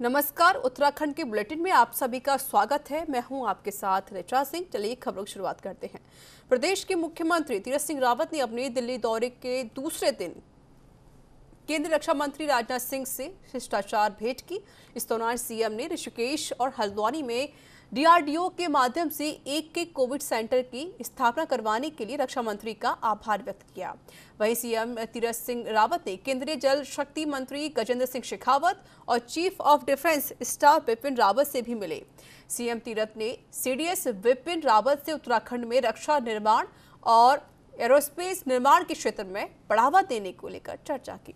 नमस्कार, उत्तराखंड के बुलेटिन में आप सभी का स्वागत है। मैं हूँ आपके साथ रिचा सिंह। चलिए खबरों की शुरुआत करते हैं। प्रदेश के मुख्यमंत्री तीरथ सिंह रावत ने अपने दिल्ली दौरे के दूसरे दिन केंद्रीय रक्षा मंत्री राजनाथ सिंह से शिष्टाचार भेंट की। इस दौरान सीएम ने ऋषिकेश और हल्द्वानी में डीआरडीओ के माध्यम से एक के कोविड सेंटर की स्थापना करवाने के लिए रक्षा मंत्री का आभार व्यक्त किया। वहीं सीएम तीरथ सिंह रावत ने केंद्रीय जल शक्ति मंत्री गजेंद्र सिंह शेखावत और chief of defence staff Vipin Rawat से भी मिले। सीएम तीरथ ने सीडीएस विपिन रावत से उत्तराखंड में रक्षा निर्माण और एरोस्पेस निर्माण के क्षेत्र में बढ़ावा देने को लेकर चर्चा की।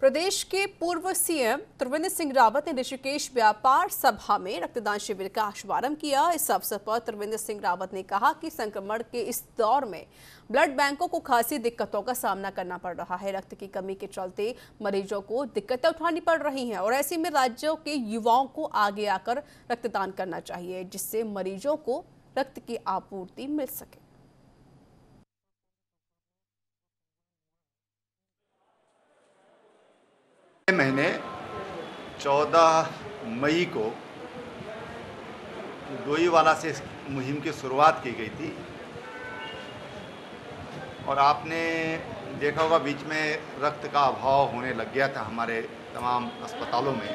प्रदेश के पूर्व सीएम त्रिवेंद्र सिंह रावत ने ऋषिकेश व्यापार सभा में रक्तदान शिविर का शुभारंभ किया। इस अवसर पर त्रिवेंद्र सिंह रावत ने कहा कि संक्रमण के इस दौर में ब्लड बैंकों को खासी दिक्कतों का सामना करना पड़ रहा है। रक्त की कमी के चलते मरीजों को दिक्कतें उठानी पड़ रही हैं और ऐसे में राज्यों के युवाओं को आगे आकर रक्तदान करना चाहिए, जिससे मरीजों को रक्त की आपूर्ति मिल सके। महीने 14 मई को डोईवाला से मुहिम की शुरुआत की गई थी। और आपने देखा होगा बीच में रक्त का अभाव होने लग गया था हमारे तमाम अस्पतालों में।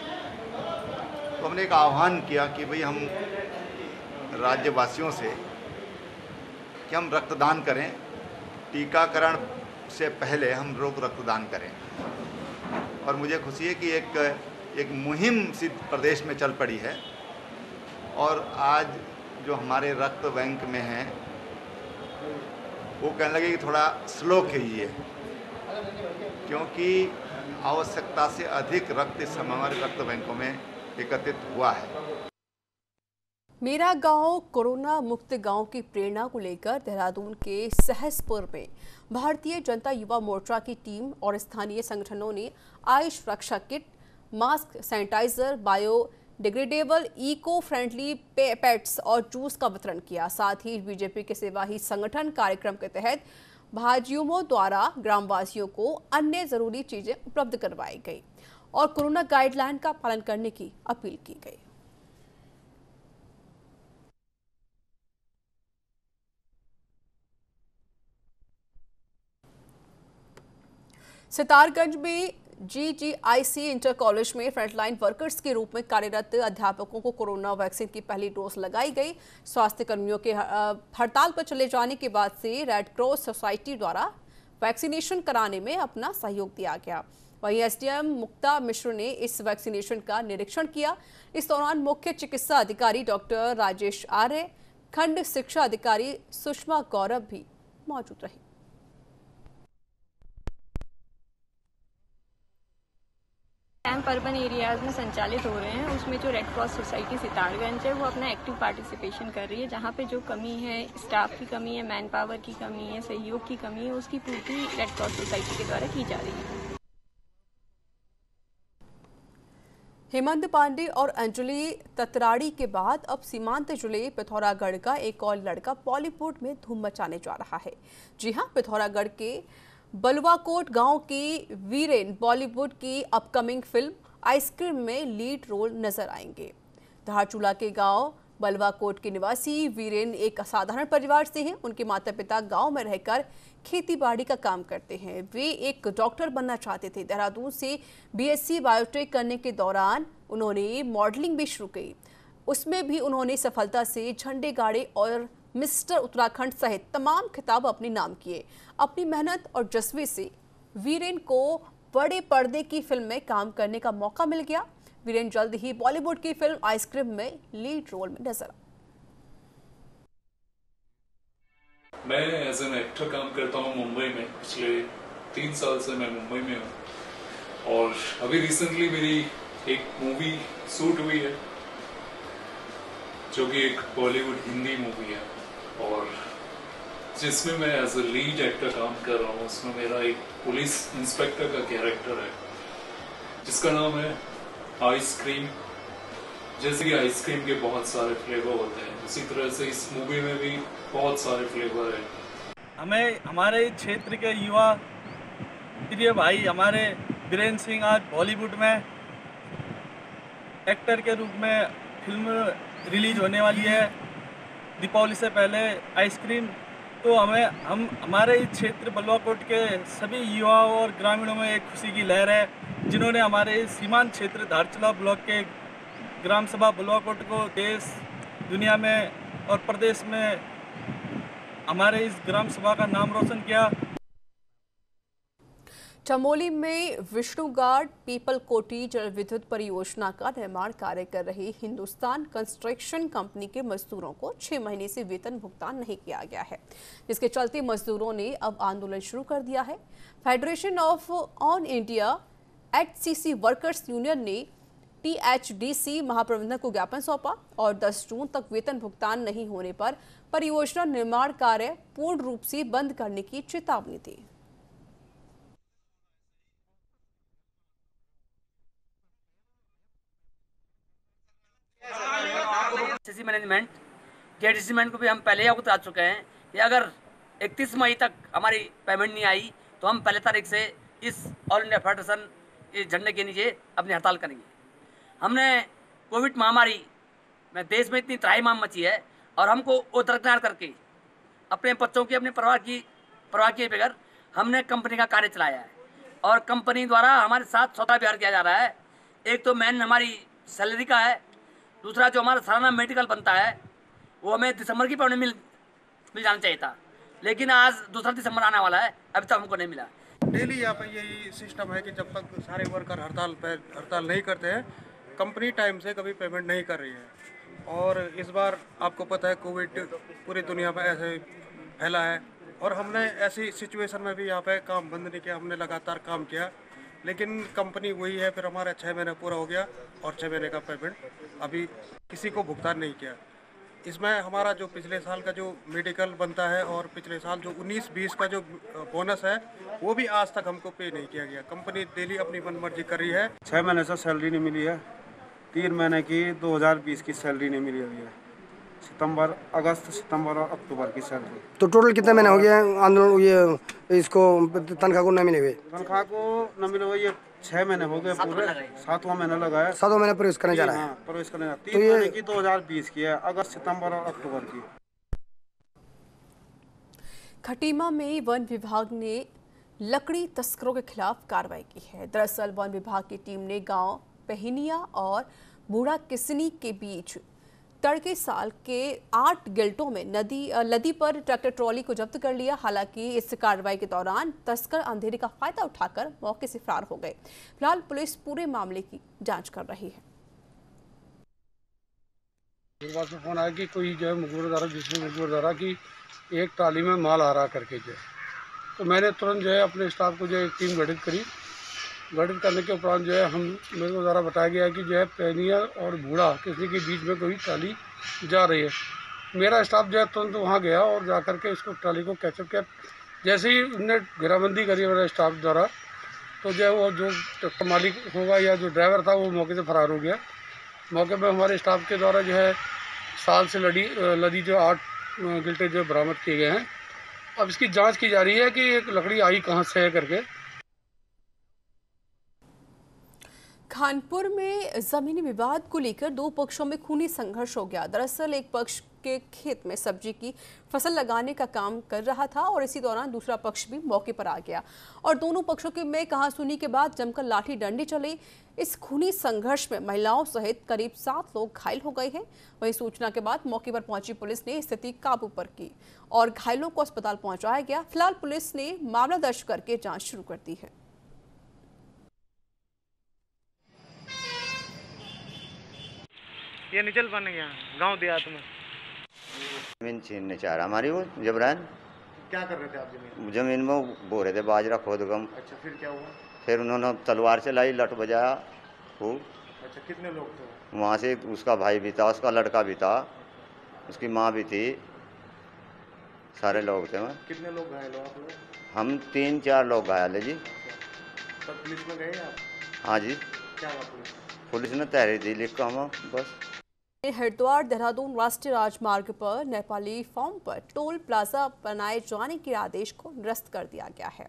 तो हमने एक आह्वान किया कि भाई हम राज्यवासियों से कि हम रक्तदान करें, टीकाकरण से पहले हम रोग रक्तदान करें। और मुझे खुशी है कि एक एक मुहिम सी प्रदेश में चल पड़ी है। और आज जो हमारे रक्त बैंक में हैं, वो कहने लगे कि थोड़ा स्लो कीजिए क्योंकि आवश्यकता से अधिक रक्त इस समय हमारे रक्त बैंकों में एकत्रित हुआ है। मेरा गाँव कोरोना मुक्त गाँव की प्रेरणा को लेकर देहरादून के सहसपुर में भारतीय जनता युवा मोर्चा की टीम और स्थानीय संगठनों ने Ayush Raksha kit, mask, sanitiser biodegradable eco friendly pets और जूस का वितरण किया। साथ ही बीजेपी के सेवा ही संगठन कार्यक्रम के तहत भाजयुमो द्वारा ग्रामवासियों को अन्य ज़रूरी चीज़ें उपलब्ध करवाई गई और कोरोना गाइडलाइन का पालन करने की अपील की गई। सितारगंज में जीजीआईसी इंटर कॉलेज में फ्रंटलाइन वर्कर्स के रूप में कार्यरत अध्यापकों को कोरोना वैक्सीन की पहली डोज लगाई गई। स्वास्थ्य कर्मियों के हड़ताल पर चले जाने के बाद से रेड क्रॉस सोसाइटी द्वारा वैक्सीनेशन कराने में अपना सहयोग दिया गया। वहीं एसडीएम मुक्ता मिश्र ने इस वैक्सीनेशन का निरीक्षण किया। इस दौरान मुख्य चिकित्सा अधिकारी डॉक्टर राजेश आर्य, खंड शिक्षा अधिकारी सुषमा गौरव भी मौजूद रही। कैंप अर्बन एरियाज़ में संचालित हो रहे हैं। उसमें जो रेड क्रॉस सोसाइटी सितारगंज है, वो अपना एक्टिव पार्टिसिपेशन कर रही है। जहाँ पे जो कमी है स्टाफ की कमी है मैन पावर की कमी है, सहयोग की कमी है, उसकी पूर्ति रेड क्रॉस सोसाइटी के द्वारा की जा रही है। हेमंत पांडे और अंजलि ततराड़ी के बाद अब सीमांत ज़िले पिथौरागढ़ का एक और लड़का बॉलीवुड में धूम मचाने जा रहा है। जी हाँ पिथौरागढ़ के बलुआकोट गाँव की वीरेन बॉलीवुड की अपकमिंग फ़िल्म आइसक्रीम में लीड रोल नज़र आएँगे। धारचूला के गाँव बलवाकोट के निवासी वीरेन एक असाधारण परिवार से हैं। उनके माता पिता गाँव में रहकर खेती बाड़ी का काम करते हैं। वे एक डॉक्टर बनना चाहते थे। देहरादून से बीएससी बायोटेक करने के दौरान उन्होंने मॉडलिंग भी शुरू की। उसमें भी उन्होंने सफलता से झंडे गाड़े और मिस्टर उत्तराखंड सहित तमाम खिताब अपने नाम किए। अपनी मेहनत और जज्बे से वीरेन को बड़े पर्दे की फ़िल्म में काम करने का मौका मिल गया। वीरेन जल्द ही बॉलीवुड की फ़िल्म आइसक्रीम में लीड रोल में नज़र मैं एज एन एक्टर काम करता हूँ मुंबई में। पिछले तीन साल से मैं मुंबई में हूँ। और अभी रिसेंटली मेरी एक मूवी शूट हुई है, जो कि एक बॉलीवुड हिंदी मूवी है। और जिसमें मैं एज अ लीड एक्टर काम कर रहा हूँ, उसमें मेरा एक पुलिस इंस्पेक्टर का कैरेक्टर है, जिसका नाम है आइसक्रीम जैसे कि आइसक्रीम के बहुत सारे फ्लेवर होते हैं, उसी तरह से इस मूवी में भी बहुत सारे फ्लेवर है। हमें, हमारे क्षेत्र के युवा प्रिय भाई, हमारे वीरेंद्र सिंह आज बॉलीवुड में एक्टर के रूप में फ़िल्म रिलीज़ होने वाली है। दीपावली से पहले आइसक्रीम तो हमें, हम, हमारे इस क्षेत्र बलुआकोट के सभी युवाओं और ग्रामीणों में एक खुशी की लहर है, जिन्होंने हमारे सीमांत क्षेत्र धारचूला ब्लॉक के ग्राम सभा बलुआकोट को देश, दुनिया में और प्रदेश में हमारे इस ग्राम सभा का नाम रोशन किया। चमोली में विष्णुगाड पीपल कोटी जल विद्युत परियोजना का निर्माण कार्य कर रही हिंदुस्तान कंस्ट्रक्शन कंपनी के मजदूरों को छह महीने से वेतन भुगतान नहीं किया गया है, जिसके चलते मजदूरों ने अब आंदोलन शुरू कर दिया है। Federation of on India HCC workers union ने टीएचडीसी महाप्रबंधक को ज्ञापन सौंपा और 10 जून तक वेतन भुगतान नहीं होने पर परियोजना निर्माण कार्य पूर्ण रूप से बंद करने की चेतावनी दी। एसएससी मैनेजमेंट जेडीसी मैनेजमेंट को भी हम पहले ही अवगत करा चुके हैं कि अगर 31 मई तक हमारी पेमेंट नहीं आई तो हम पहले तारीख से इस ऑल इंडिया फेडरेशन इस झंडे के नीचे अपनी हड़ताल करेंगे। हमने कोविड महामारी में देश में इतनी त्राही माम मची है और हमको वो दरकिनार करके अपने बच्चों की, अपने परिवार की परवाह के बगैर हमने कंपनी का कार्य चलाया है। और कंपनी द्वारा हमारे साथ सौदा व्यवहार किया जा रहा है। एक तो मेन हमारी सैलरी का है दूसरा जो हमारा सालाना मेडिकल बनता है, वो हमें दिसंबर की पेमेंट मिल मिल जाना चाहिए था। लेकिन आज दूसरा दिसंबर आने वाला है, अभी तक हमको नहीं मिला। डेली यहाँ पर यही सिस्टम है कि जब तक सारे वर्कर हड़ताल पे, हड़ताल नहीं करते हैं कंपनी टाइम से कभी पेमेंट नहीं कर रही है। और इस बार आपको पता है कोविड पूरी दुनिया में ऐसे फैला है। और हमने ऐसी सिचुएशन में भी यहाँ पे काम बंद नहीं किया, हमने लगातार काम किया। लेकिन कंपनी वही है, फिर हमारा छः महीने पूरा हो गया और छः महीने का पेमेंट अभी किसी को भुगतान नहीं किया। इसमें हमारा जो पिछले साल का जो मेडिकल बनता है और पिछले साल जो 19-20 का जो बोनस है, वो भी आज तक हमको पे नहीं किया गया। कंपनी डेली अपनी मनमर्जी कर रही है। छः महीने से सैलरी नहीं मिली है। तीन महीने की 2020 की सैलरी नहीं मिली अभी है। सितंबर अगस्त सितंबर और अक्टूबर की सैलरी तो टोटल कितने महीने हो गए हैं आंदोलन ये इसको तनख्वाह को न मिले हुए? तनख्वाह को न मिले हुए ये छः महीने हो गए पूरे। सातवां महीना लगा है। सातों महीने प्रवेश करने जा रहा है। हाँ प्रवेश करने का तो तीन ये- महीने की 2020 की है अगस्त सितंबर और अक्टूबर की। खटीमा में वन विभाग ने लकड़ी तस्करों के खिलाफ कार्रवाई की है। दरअसल वन विभाग की टीम ने गाँव पहनिया और बूढ़ा किसनी के बीच तड़के साल के आठ गिल्टों में नदी नदी पर ट्रैक्टर ट्रॉली को जब्त कर लिया। हालाँकि इस कार्रवाई के दौरान तस्कर अंधेरे का फ़ायदा उठाकर मौके से फरार हो गए। फ़िलहाल पुलिस पूरे मामले की जाँच कर रही है। फ़ोन आया कि कोई जो है मुगुरदारा दूसरी मुगुरदारा की एक ट्राली में माल आ रहा करके जो है। तो मैंने तुरंत जो है अपने स्टाफ को जो है टीम गठित करी। गठित करने के उपरांत जो है हम मेरे को द्वारा बताया गया कि जो है पैनिया और बूढ़ा किसी के बीच में कोई ट्राली जा रही है। मेरा स्टाफ जो है तुरंत वहाँ गया और जा करके इसको ट्राली को कैचअप किया। जैसे ही उनने घेराबंदी करी मेरे स्टाफ द्वारा तो जो है वो जो ट्रक मालिक होगा या जो ड्राइवर था वो मौके से फरार हो गया। मौके पर हमारे स्टाफ के द्वारा जो है साल से लड़ी, लदी जो आठ, गिल्टे जो बरामद किए गए हैं। अब इसकी जाँच की जा रही है कि एक लकड़ी आई कहाँ से है करके। खानपुर में जमीनी विवाद को लेकर दो पक्षों में खूनी संघर्ष हो गया। दरअसल एक पक्ष के खेत में सब्ज़ी की फ़सल लगाने का काम कर रहा था और इसी दौरान दूसरा पक्ष भी मौके पर आ गया। और दोनों पक्षों के में कहासुनी के बाद जमकर लाठी डंडे चले। इस खूनी संघर्ष में महिलाओं सहित करीब सात लोग घायल हो गए हैं। वहीं सूचना के बाद मौके पर पहुँची पुलिस ने स्थिति काबू पर की और घायलों को अस्पताल पहुँचाया गया। फ़िलहाल पुलिस ने मामला दर्ज करके जाँच शुरू कर दी है। ये निचल बन गया गाँव देहात में। ज़मीन छीनने चाह रहा हमारी वो जबरान। क्या कर रहे थे आप ज़मीन? ज़मीन में बो रहे थे बाजरा खोद गम। अच्छा फिर क्या हुआ? फिर उन्होंने तलवार चलाई लट बजाया खूब अच्छा कितने लोग थे? वहाँ से उसका भाई भी था उसका लड़का भी था उसकी माँ भी थी। सारे लोग थे वहाँ। कितने लोग घायल हो आप लोग? हम तीन चार लोग घायल है जी। तब पुलिस में गए आप? हाँ जी। क्या हुआ पुलिस पुलिस ने तहरीर दी लिख का हम बस। हरिद्वार, देहरादून राष्ट्रीय राजमार्ग पर नेपाली फॉर्म पर टोल प्लाजा बनाए जाने के आदेश को निरस्त कर दिया गया है।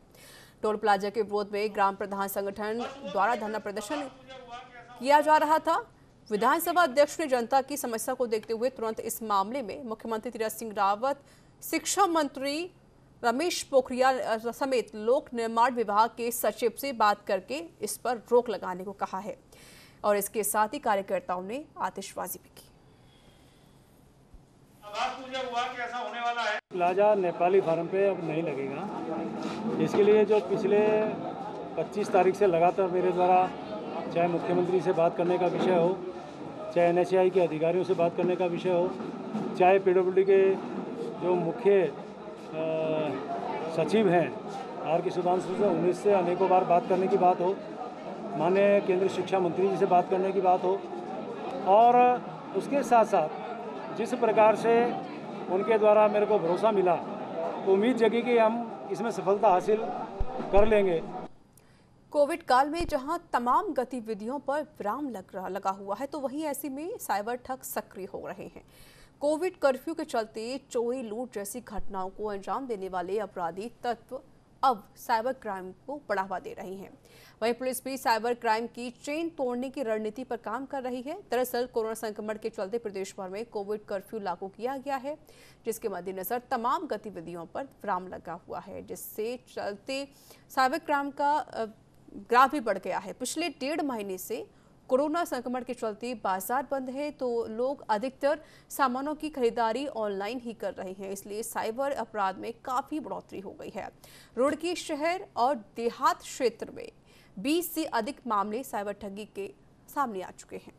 टोल प्लाजा के विरोध में ग्राम प्रधान संगठन द्वारा धरना प्रदर्शन किया जा रहा था। विधानसभा अध्यक्ष ने जनता की समस्या को देखते हुए तुरंत इस मामले में मुख्यमंत्री तीरथ सिंह रावत, शिक्षा मंत्री रमेश पोखरियाल समेत लोक निर्माण विभाग के सचिव से बात करके इस पर रोक लगाने को कहा है। और इसके साथ ही कार्यकर्ताओं ने आतिशबाजी भी की। प्लाजा नेपाली फार्म पे अब नहीं लगेगा। इसके लिए जो पिछले 25 तारीख से लगातार मेरे द्वारा चाहे मुख्यमंत्री से बात करने का विषय हो चाहे एन के अधिकारियों से बात करने का विषय हो चाहे पीडब्ल्यूडी के जो मुख्य सचिव हैं आर के सुधांशु से उन्हीं से अनेकों बार बात करने की बात हो माननीय केंद्रीय शिक्षा मंत्री जी से बात करने की बात हो। और उसके साथ साथ जिस प्रकार से उनके द्वारा मेरे को भरोसा मिला तो उम्मीद जगी कि हम इसमें सफलता हासिल कर लेंगे। कोविड काल में जहाँ तमाम गतिविधियों पर विराम लग रहा, लगा हुआ है तो वहीं ऐसे में साइबर ठग सक्रिय हो रहे हैं। कोविड कर्फ्यू के चलते चोरी लूट जैसी घटनाओं को अंजाम देने वाले अपराधी तत्व अब साइबर क्राइम को बढ़ावा दे रही हैं। वहीं पुलिस भी साइबर क्राइम की चेन तोड़ने की रणनीति पर काम कर रही है। दरअसल कोरोना संक्रमण के चलते प्रदेश भर में कोविड कर्फ्यू लागू किया गया है, जिसके मद्देनजर तमाम गतिविधियों पर विराम लगा हुआ है, जिससे चलते साइबर क्राइम का ग्राफ भी बढ़ गया है। पिछले डेढ़ महीने से कोरोना संक्रमण के चलते बाज़ार बंद है तो लोग अधिकतर सामानों की खरीदारी ऑनलाइन ही कर रहे हैं, इसलिए साइबर अपराध में काफ़ी बढ़ोतरी हो गई है। रुड़की शहर और देहात क्षेत्र में 20 से अधिक मामले साइबर ठगी के सामने आ चुके हैं।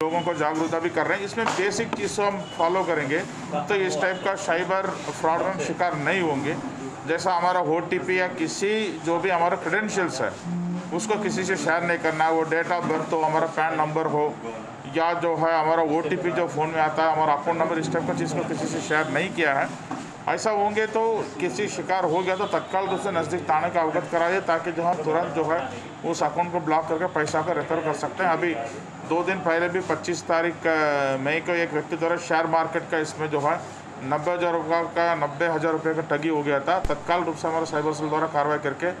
लोगों को जागरूकता भी कर रहे हैं। इसमें बेसिक चीज़ हम फॉलो करेंगे तो इस टाइप का साइबर फ्रॉड में शिकार नहीं होंगे। जैसा हमारा ओटीपी या किसी जो भी हमारा क्रेडेंशियल्स है, उसको किसी से शेयर नहीं करना है। वो डेट ऑफ़ बर्थ हो, हमारा पैन नंबर हो, या जो है हमारा ओटीपी जो फ़ोन में आता है, हमारा अकाउंट नंबर इस टाइप का चीज़ को किसी से शेयर नहीं किया है। ऐसा होंगे तो किसी शिकार हो गया तो तत्काल रूप से नज़दीक थाने का अवगत कराइए, ताकि जो है तुरंत जो है उस अकाउंट को ब्लॉक करके पैसा का रेफर कर सकते हैं। अभी दो दिन पहले भी 25 तारीख मई को एक व्यक्ति द्वारा शेयर मार्केट का इसमें जो है नब्बे हज़ार रुपये का नब्बे हज़ार रुपये का ठगी हो गया था। तत्काल रूप से हमारे साइबर सेल द्वारा कार्रवाई करके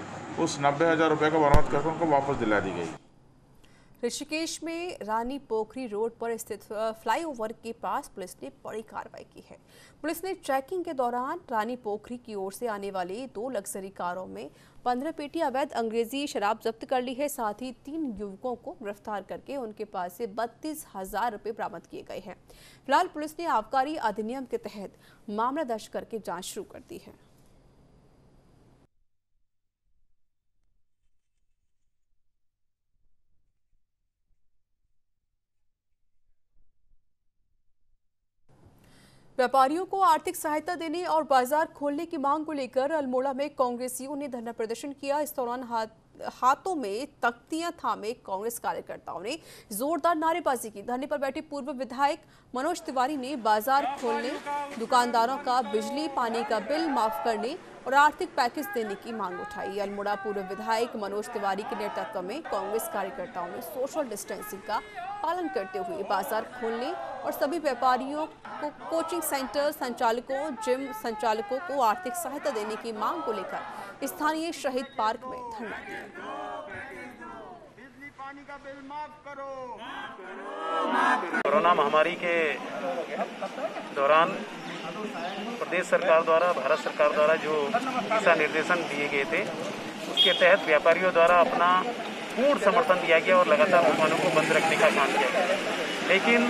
उस नब्बे हज़ार रुपये का बरामद करके उनको वापस दिला दी गई। ऋषिकेश में रानी पोखरी रोड पर स्थित फ्लाईओवर के पास पुलिस ने बड़ी कार्रवाई की है। पुलिस ने चेकिंग के दौरान रानी पोखरी की ओर से आने वाली दो लग्जरी कारों में पंद्रह पेटी अवैध अंग्रेज़ी शराब जब्त कर ली है। साथ ही तीन युवकों को गिरफ़्तार करके उनके पास से बत्तीस हज़ार रुपये बरामद किए गए हैं। फ़िलहाल पुलिस ने आबकारी अधिनियम के तहत मामला दर्ज करके जाँच शुरू कर दी है। व्यापारियों को आर्थिक सहायता देने और बाज़ार खोलने की मांग को लेकर अल्मोड़ा में कांग्रेसियों ने धरना प्रदर्शन किया। इस दौरान हाथ, हाथों में तख्तियाँ थामे कांग्रेस कार्यकर्ताओं ने जोरदार नारेबाजी की। धरने पर बैठे पूर्व विधायक मनोज तिवारी ने बाज़ार खोलने, दुकानदारों का बिजली पानी का बिल माफ़ करने और आर्थिक पैकेज देने की मांग उठाई। अल्मोड़ा पूर्व विधायक मनोज तिवारी के नेतृत्व में कांग्रेस कार्यकर्ताओं ने सोशल डिस्टेंसिंग का पालन करते हुए बाज़ार खोलने और सभी व्यापारियों को कोचिंग सेंटर संचालकों, जिम संचालकों को आर्थिक सहायता देने की मांग को लेकर स्थानीय शहीद पार्क में धरना दिया। कोरोना महामारी के दौरान प्रदेश सरकार द्वारा, भारत सरकार द्वारा जो दिशा निर्देशन दिए गए थे, उसके तहत व्यापारियों द्वारा अपना पूर्ण समर्थन दिया गया और लगातार दुकानों को बंद रखने का काम किया गया। लेकिन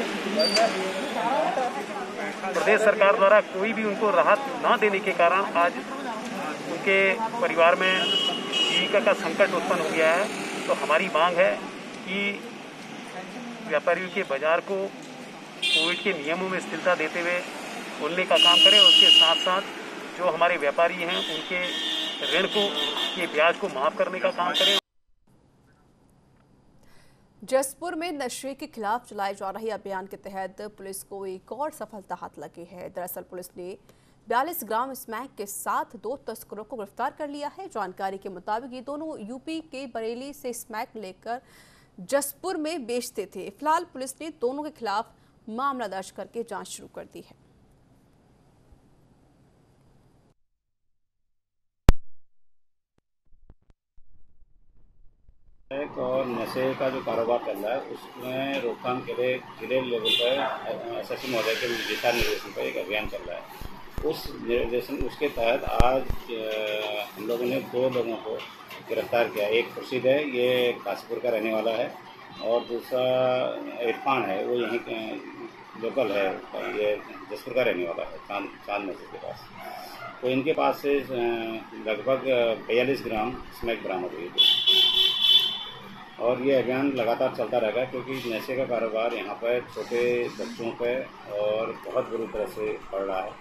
प्रदेश सरकार द्वारा कोई भी उनको राहत न देने के कारण आज उनके परिवार में जीविका का संकट उत्पन्न हो गया है। तो हमारी मांग है कि व्यापारियों के बाज़ार को कोविड के नियमों में स्थिरता देते हुए खोलने का काम करें, उसके साथ साथ जो हमारे व्यापारी हैं, उनके ऋण को, के ब्याज को माफ़ करने का काम करें। जसपुर में नशे के खिलाफ चलाए जा रहे अभियान के तहत पुलिस को एक और सफलता हाथ लगी है। दरअसल पुलिस ने बयालीस ग्राम स्मैक के साथ दो तस्करों को गिरफ़्तार कर लिया है। जानकारी के मुताबिक ये दोनों यूपी के बरेली से स्मैक लेकर जसपुर में बेचते थे। फ़िलहाल पुलिस ने दोनों के खिलाफ मामला दर्ज करके जाँच शुरू कर दी है। और नशे का जो कारोबार चल रहा है, उसमें रोकथाम के लिए ज़िले लेवल पर एस एस महोदय के दिशा निर्देशन पर एक अभियान चल रहा है। उस निर्देशन, उसके तहत आज हम लोगों ने दो लोगों को गिरफ़्तार किया। एक खुर्शीद है, ये काशीपुर का रहने वाला है, और दूसरा इरफान है, वो यहीं लोकल है, ये जसपुर का रहने वाला है, चाँद चाँद मस्जिद के पास। तो इनके पास से लगभग बयालीस ग्राम स्मैक बरामद हुई थी। और ये अभियान लगातार चलता रहेगा क्योंकि नशे का कारोबार यहाँ पर छोटे बच्चों पर और बहुत बुरी तरह से पड़ रहा है।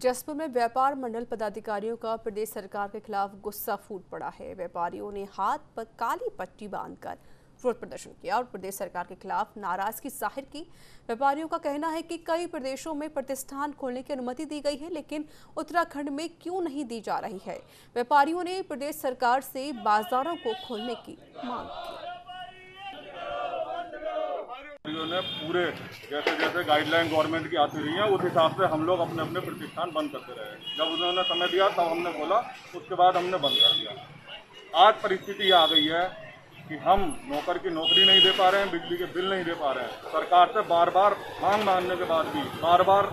जसपुर में व्यापार मंडल पदाधिकारियों का प्रदेश सरकार के खिलाफ गुस्सा फूट पड़ा है। व्यापारियों ने हाथ पर काली पट्टी बांधकर विरोध प्रदर्शन किया और प्रदेश सरकार के खिलाफ नाराज़गी ज़ाहिर की। व्यापारियों का कहना है कि कई प्रदेशों में प्रतिष्ठान खोलने की अनुमति दी गई है, लेकिन उत्तराखंड में क्यों नहीं दी जा रही है? व्यापारियों ने प्रदेश सरकार से बाजारों को खोलने की मांग की। ने पूरे जैसे जैसे गाइडलाइन गवर्नमेंट की आती रही है, उस हिसाब से हम लोग अपने अपने प्रतिष्ठान बंद करते रहे जब उन्होंने समय दिया, तब हमने बोला, उसके बाद हमने बंद कर दिया। आज परिस्थिति आ गई है कि हम नौकर की नौकरी नहीं दे पा रहे हैं, बिजली के बिल नहीं दे पा रहे हैं। सरकार से बार बार मांग मांगने के बाद भी बार बार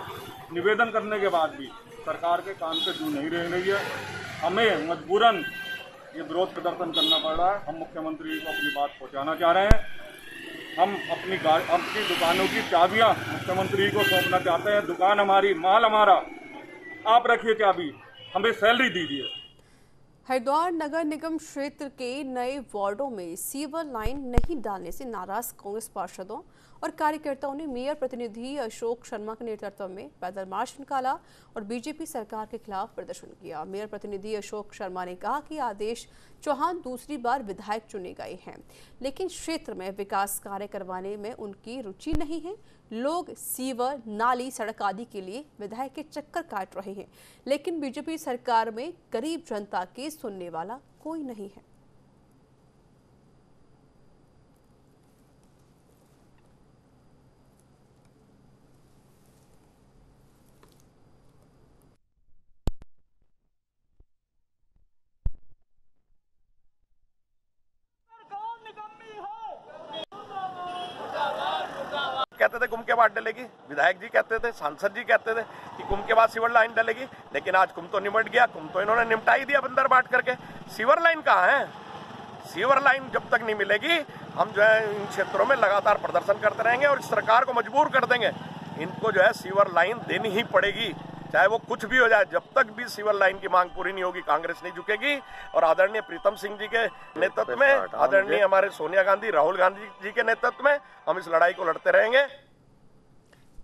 निवेदन करने के बाद भी सरकार के काम से जू नहीं रह रही है। हमें मजबूरन ये विरोध प्रदर्शन करना पड़ रहा है। हम मुख्यमंत्री को अपनी बात पहुंचाना चाह रहे हैं। हम अपनी अपनी दुकानों की चाबियाँ मुख्यमंत्री को सौंपना चाहते हैं। दुकान हमारी, माल हमारा, आप रखिए चाबी, हमें सैलरी दीजिए। हरिद्वार नगर निगम क्षेत्र के नए वार्डों में सीवर लाइन नहीं डालने से नाराज़ कांग्रेस पार्षदों और कार्यकर्ताओं ने मेयर प्रतिनिधि अशोक शर्मा के नेतृत्व में पैदल मार्च निकाला और बीजेपी सरकार के खिलाफ प्रदर्शन किया। मेयर प्रतिनिधि अशोक शर्मा ने कहा कि आदेश चौहान दूसरी बार विधायक चुने गए हैं, लेकिन क्षेत्र में विकास कार्य करवाने में उनकी रुचि नहीं है। लोग सीवर, नाली, सड़क आदि के लिए विधायक के चक्कर काट रहे हैं, लेकिन बीजेपी सरकार में गरीब जनता के सुनने वाला कोई नहीं है कहते थे कुंभ के बाद डलेगी। विधायक जी कहते थे सांसद जी कहते थे कि कुंभ के बाद सीवर लाइन डलेगी लेकिन आज कुंभ तो निमट गया कुंभ तो इन्होंने निपटा ही दिया बंदर बांट करके। सीवर लाइन कहाँ है? सीवर लाइन जब तक नहीं मिलेगी हम जो है इन क्षेत्रों में लगातार प्रदर्शन करते रहेंगे और सरकार को मजबूर कर देंगे। इनको जो है सीवर लाइन देनी ही पड़ेगी चाहे वो कुछ भी हो जाए जब तक भी सीवर लाइन की मांग पूरी नहीं होगी कांग्रेस नहीं झुकेगी। और आदरणीय प्रीतम सिंह जी के नेतृत्व में आदरणीय हमारे सोनिया गांधी राहुल गांधी जी के नेतृत्व में हम इस लड़ाई को लड़ते रहेंगे।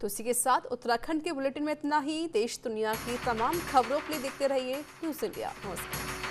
तो इसी के साथ उत्तराखंड के बुलेटिन में इतना ही। देश दुनिया की तमाम खबरों के लिए देखते रहिए न्यूज़ इंडिया। नमस्कार।